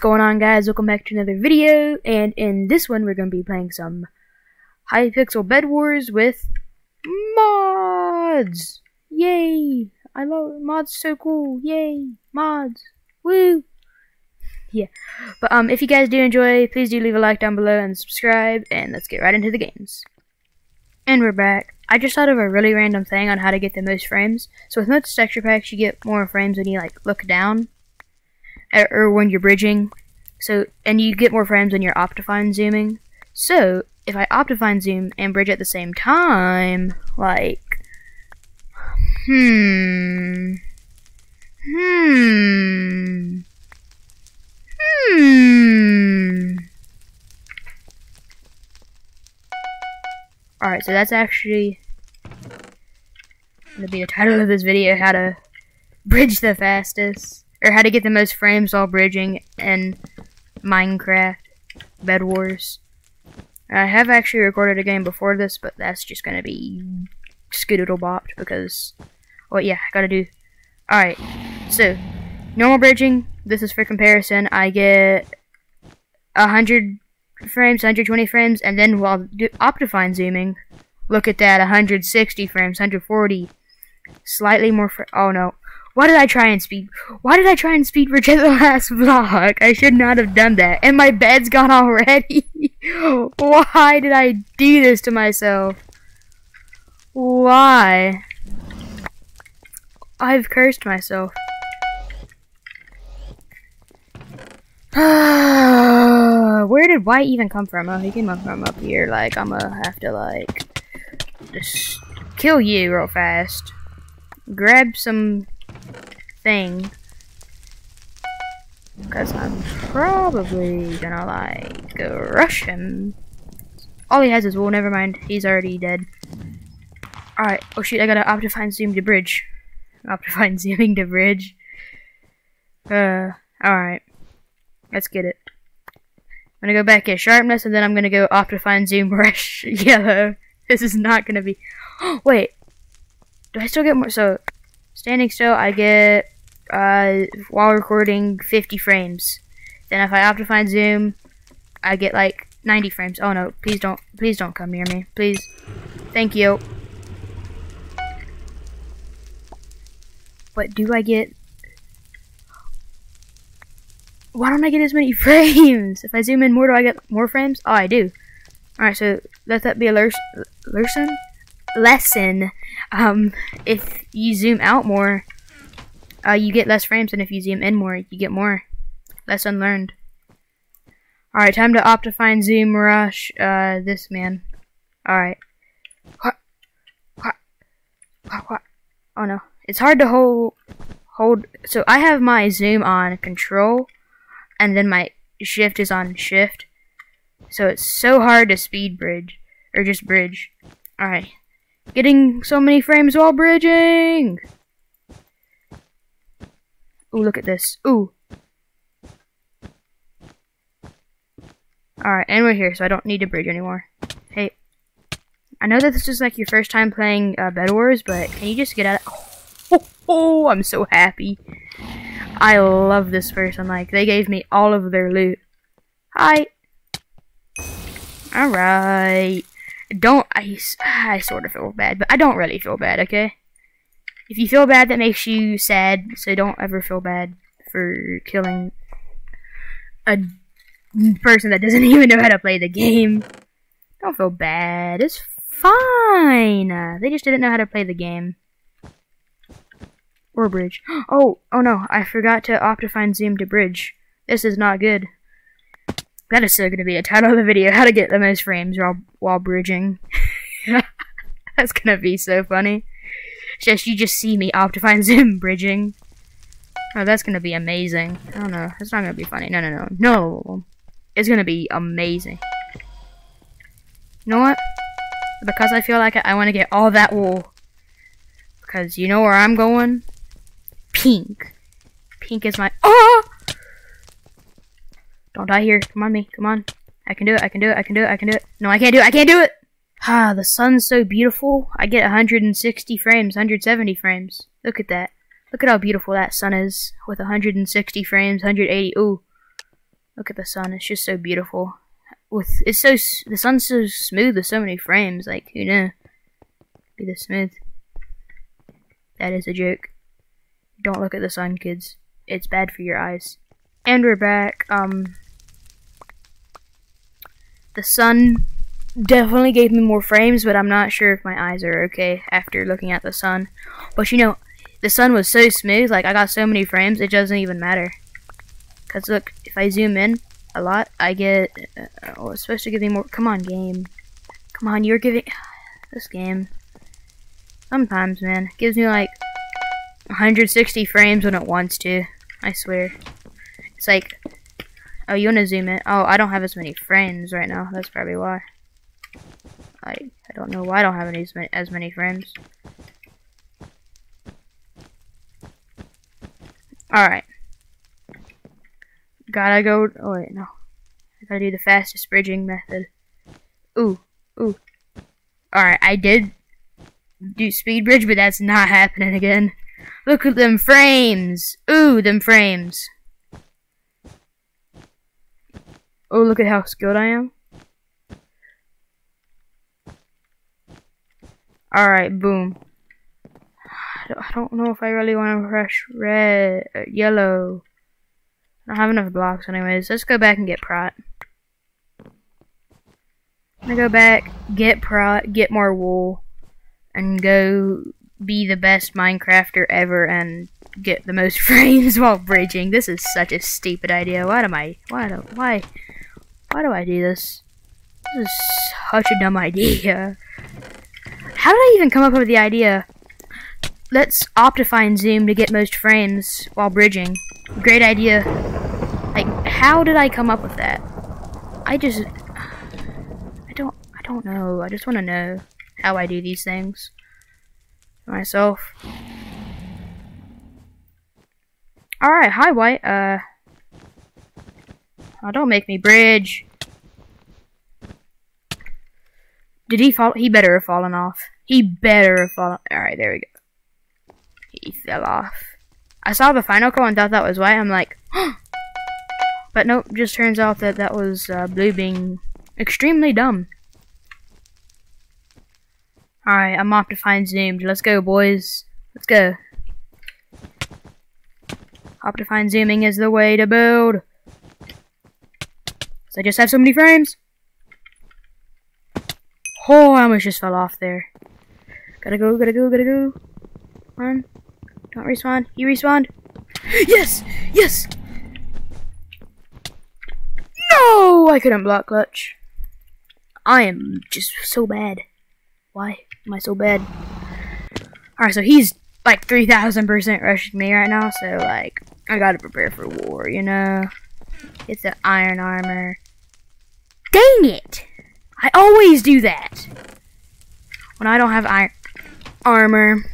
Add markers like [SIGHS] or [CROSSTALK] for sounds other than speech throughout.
What's going on guys? Welcome back to another video and in this one we're going to be playing some Hypixel Bed Wars with mods! Yay! I love mods so cool. Yay! Mods. Woo! Yeah. But um if you guys do enjoy, please do leave a like down below and subscribe and let's get right into the games. And we're back. I just thought of a really random thing on how to get the most frames. So with most texture packs you get more frames when you like look down or, or when you're bridging. So, and you get more frames when you're Optifine zooming. So, if I Optifine zoom and bridge at the same time, like, hmm, hmm, hmm. Alright, so that's actually to be the title of this video, how to bridge the fastest or how to get the most frames while bridging in Minecraft Bed Wars. I have actually recorded a game before this, but that's just gonna be scoodle bopped because, well, yeah, gotta do. Alright, so, normal bridging, this is for comparison, I get 100 frames, 120 frames, and then while Optifine zooming, look at that, 160 frames, 140, slightly more, oh no, why did I try and speed? Why did I try and speed at the last [LAUGHS] vlog? I should not have done that. And my bed's gone already. [LAUGHS] Why did I do this to myself? Why? I've cursed myself. [SIGHS] Where did White even come from? Oh, he came up from up here. Like, I'm gonna have to, like, just kill you real fast. Grab some thing. Because I'm probably gonna, like, rush him. All he has is wool, never mind. He's already dead. Alright, oh shoot, I gotta Optifine zoom to [LAUGHS] bridge. Optifine zooming to bridge. Uh, alright. Let's get it. I'm gonna go back at sharpness, and then I'm gonna go Optifine zoom [LAUGHS] rush yellow. This is not gonna be... [GASPS] Wait. Do I still get more? So, standing still, I get uh, while recording 50 frames. Then if I Optifine zoom, I get like 90 frames. Oh no, please don't, please don't come near me. Please. Thank you. But do I get... Why don't I get as many [LAUGHS] frames? If I zoom in more, do I get more frames? Oh, I do. Alright, so let that be a lesson. Lesson. Um, if you zoom out more, uh, you get less frames, and if you zoom in more, you get more. Less unlearned. Alright, time to Optifine Zoom Rush, uh, this man. Alright. Oh no. It's hard to hold, hold, so I have my zoom on control, and then my shift is on shift. So it's so hard to speed bridge, or just bridge. Alright. Getting so many frames while bridging! Ooh, look at this. Ooh. Alright, and we're here, so I don't need to bridge anymore. Hey. I know that this is like your first time playing uh, Bed Wars, but can you just get out of- oh, [LAUGHS] oh, I'm so happy. I love this person. Like, they gave me all of their loot. Hi. Alright. Don't- I, I sort of feel bad, but I don't really feel bad, okay? If you feel bad, that makes you sad, so don't ever feel bad for killing a person that doesn't [LAUGHS] even know how to play the game. Don't feel bad. It's fine. They just didn't know how to play the game. Or bridge. [GASPS] Oh, oh no, I forgot to Optifine Zoom to bridge. This is not good. That is still going to be a title of the video, how to get the most frames while, while bridging. [LAUGHS] That's going to be so funny. Just you just see me Optifine [LAUGHS] Zoom bridging. Oh, that's gonna be amazing. Oh no, it's not gonna be funny. No, no, no, no. It's gonna be amazing. You know what? Because I feel like it, I want to get all that wool. Because you know where I'm going? Pink. Pink is my- Oh! Don't die here. Come on me. Come on. I can do it. I can do it. I can do it. I can do it. No, I can't do it. I can't do it! Ah, the sun's so beautiful. I get 160 frames, 170 frames. Look at that. Look at how beautiful that sun is with 160 frames, 180. Ooh. Look at the sun. It's just so beautiful. With it's so the sun's so smooth with so many frames. Like who knew? Be this smooth. That is a joke. Don't look at the sun, kids. It's bad for your eyes. And we're back. Um, the sun definitely gave me more frames, but I'm not sure if my eyes are okay after looking at the sun. But you know, the sun was so smooth, like I got so many frames, it doesn't even matter. Cause look, if I zoom in a lot, I get. Uh, oh, it's supposed to give me more. Come on, game. Come on, you're giving [SIGHS] this game. Sometimes, man, gives me like 160 frames when it wants to. I swear. It's like, oh, you wanna zoom in? Oh, I don't have as many frames right now. That's probably why. I I don't know why I don't have any, as many frames. Alright. Gotta go. Oh, wait, no. I gotta do the fastest bridging method. Ooh, ooh. Alright, I did do speed bridge, but that's not [LAUGHS] happening again. Look at them frames. Ooh, them frames. Oh, look at how skilled I am. Alright, boom. I don't know if I really want to rush red, uh, yellow. I don't have enough blocks anyways. Let's go back and get prot. I'm gonna go back, get prot, get more wool, and go be the best Minecrafter ever and get the most [LAUGHS] frames while bridging. This is such a stupid idea. Why am I? Why do? Why? Why do I do this? This is such a dumb [LAUGHS] idea. How did I even come up with the idea? Let's optifine and zoom to get most frames while bridging. Great idea. Like, how did I come up with that? I just, I don't, I don't know. I just want to know how I do these things myself. Alright, hi White, uh... Oh, don't make me bridge. Did he fall? He better have fallen off. He better have fallen. Alright, there we go. He fell off. I saw the final call and thought that was white. I'm like, [GASPS] but nope, just turns out that that was uh, blue being extremely dumb. Alright, I'm Optifine zoomed. Let's go, boys. Let's go. Optifine zooming is the way to build. So I just have so many frames. Oh, I almost just fell off there. Gotta go, gotta go, gotta go. On. Don't respawn. You respawned. Yes! Yes! No! I couldn't block clutch. I am just so bad. Why am I so bad? Alright, so he's like 3,000% rushing me right now, so like, I gotta prepare for war, you know? It's the iron armor. Dang it! I always do that! When I don't have iron armor.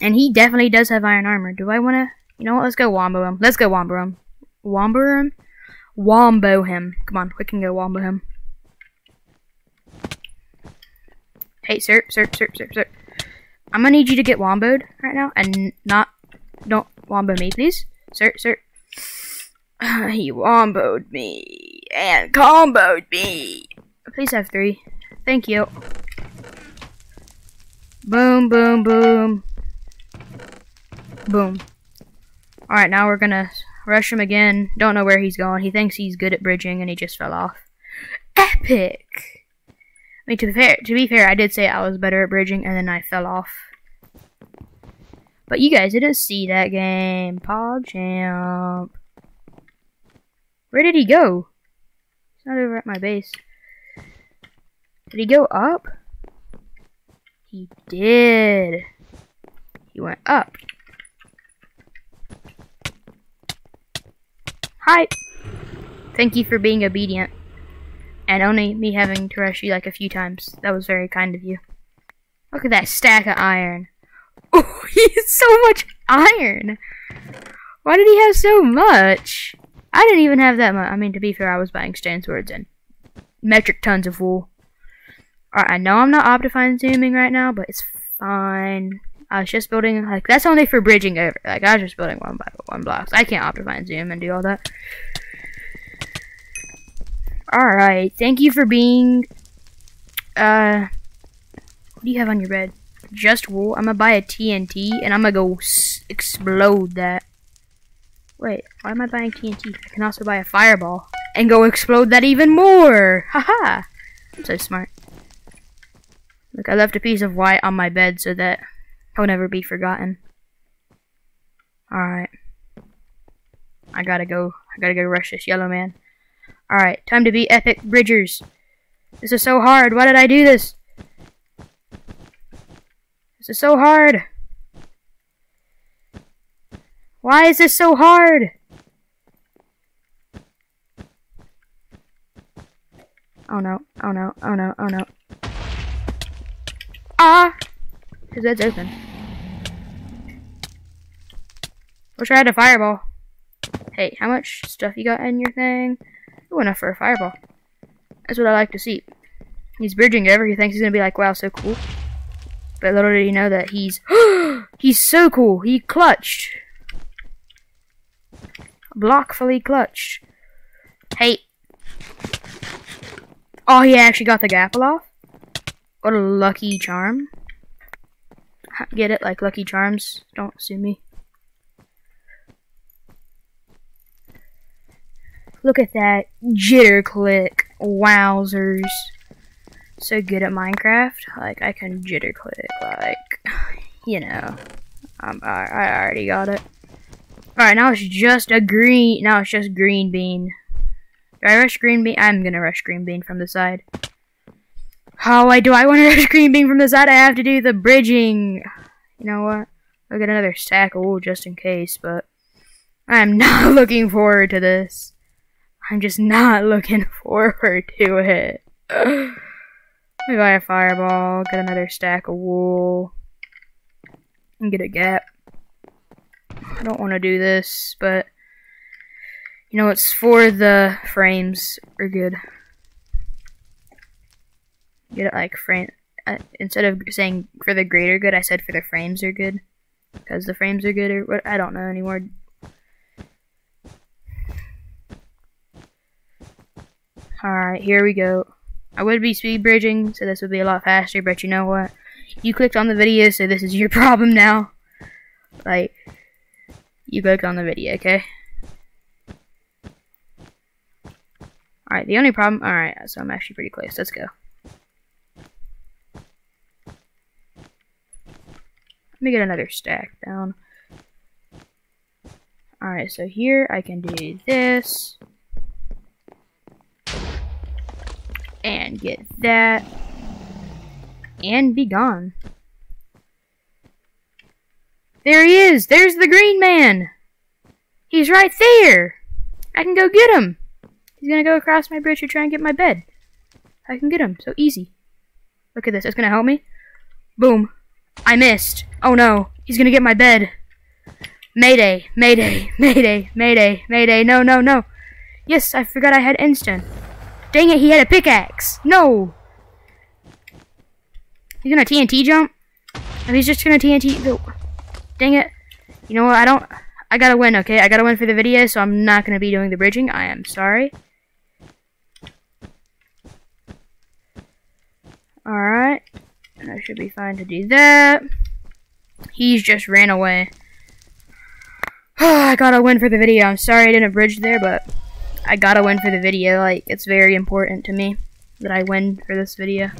And he definitely does have iron armor. Do I want to? You know what? Let's go wombo him. Let's go wombo him. Wombo him? Wombo him. Come on, we can go wombo him. Hey, sir, sir, sir, sir, sir. I'm gonna need you to get womboed right now and not, don't wombo me, please. Sir, sir. [LAUGHS] he womboed me and comboed me. Please have three. Thank you. Boom, boom, boom. Boom. Alright, now we're gonna rush him again. Don't know where he's going. He thinks he's good at bridging and he just fell off. Epic! I mean, to be fair, to be fair, I did say I was better at bridging, and then I fell off. But you guys didn't see that game. PogChamp. Where did he go? He's not over at my base. Did he go up? He did. He went up. Hi. Thank you for being obedient and only me having to rush you like a few times. That was very kind of you. Look at that stack of iron. Oh, [LAUGHS] he has so much iron. Why did he have so much? I didn't even have that much. I mean, to be fair, I was buying stone swords and metric tons of wool. Alright, I know I'm not optifine zooming right now, but it's fine. I was just building, like, that's only for bridging over. Like, I was just building one by one blocks. I can't Optifine zoom and do all that. Alright, thank you for being, uh, what do you have on your bed? Just wool. I'm gonna buy a TNT, and I'm gonna go explode that. Wait, why am I buying TNT? I can also buy a fireball and go explode that even more. Haha! I'm so smart. Look, I left a piece of white on my bed so that I'll never be forgotten. Alright. I gotta go. I gotta go rush this yellow man. Alright, time to be epic bridgers. This is so hard. Why did I do this? This is so hard. Why is this so hard? Oh no, oh no, oh no, oh no. Ah! Because that's open. Wish I had a fireball. Hey, how much stuff you got in your thing? Ooh, enough for a fireball. That's what I like to see. He's bridging over. He thinks he's gonna be like, wow, so cool. But little did he know that he's [GASPS] he's so cool. He clutched block fully clutched. Hey. Oh, he actually got the gapple off. What a lucky charm. Get it? Like Lucky Charms. Don't sue me. Look at that. Jitter click. Wowzers. So good at Minecraft. Like, I can jitter click. Like, [SIGHS] you know. Um, I, I already got it. Alright, now it's just a green. Now it's just green bean. Do I rush green bean? I'm gonna rush green bean from the side. How I do I want to [LAUGHS] rush green bean from the side? I have to do the bridging. You know what? I'll get another stack of wool just in case, but I'm [LAUGHS] not looking forward to this. I'm just not [LAUGHS] looking forward to it. [SIGHS] Let me buy a fireball, get another stack of wool, and get a gap. I don't want to do this, but you know, it's for the frames are good. Get it like frame uh, instead of saying for the greater good, I said for the frames are good because the frames are good or what I don't know anymore. Alright, here we go. I would be speed bridging, so this would be a lot faster, but you know what? You clicked on the video, so this is your [LAUGHS] problem now. Like, you click on the video, okay? Alright, the only problem, alright, so I'm actually pretty close, let's go. Let me get another stack down. Alright, so here I can do this. And get that. And be gone. There he is! There's the green man! He's right there! I can go get him! He's gonna go across my bridge to try and get my bed. I can get him, so easy. Look at this, it's gonna help me. Boom. I missed. Oh no, he's gonna get my bed. Mayday, mayday, [LAUGHS] mayday, mayday, mayday, no, no, no. Yes, I forgot I had instant. Dang it, he had a pickaxe. No! He's gonna TNT jump? And he's just gonna TNT... Dang it. You know what? I don't... I gotta win, okay? I gotta win for the video, so I'm not gonna be doing the bridging. I am sorry. Alright. And I should be fine to do that. He's just ran away. [SIGHS] I gotta win for the video. I'm sorry I didn't bridge there, but I gotta win for the video. Like, it's very important to me that I win for this video.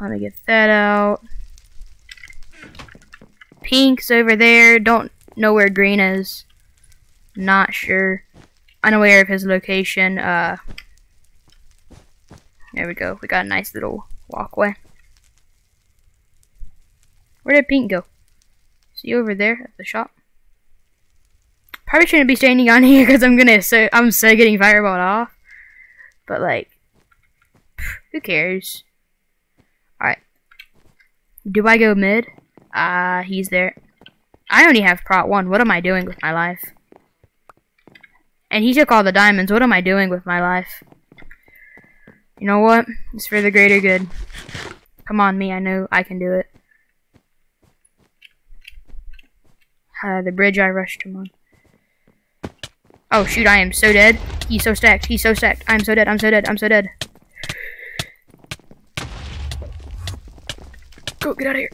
Let me get that out. Pink's over there. Don't know where green is. Not sure. Unaware of his location. Uh, there we go. We got a nice little walkway. Where did Pink go? See over there at the shop? Probably shouldn't be standing on [LAUGHS] here because I'm gonna so I'm so getting fireballed off. But like, who cares? Alright. Do I go mid? Ah, uh, he's there. I only have prot 1. What am I doing with my life? And he took all the diamonds. What am I doing with my life? You know what? It's for the greater good. Come on, me. I know I can do it. uh, the bridge I rushed him on. Oh shoot, I am so dead. He's so stacked. He's so stacked. I'm so dead. I'm so dead. I'm so dead. Go, get out of here.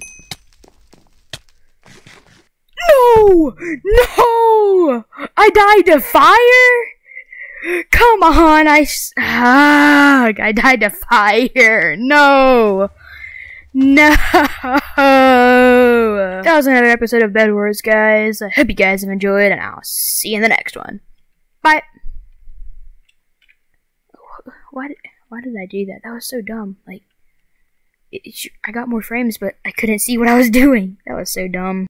No! No! I died to fire? Come on, I. Ah, I died to fire. No! No! That was another episode of Bed Wars, guys. I hope you guys have enjoyed, and I'll see you in the next one. Bye! Why did, why did I do that? That was so dumb. Like, it, it, I got more frames, but I couldn't see what I was doing. That was so dumb.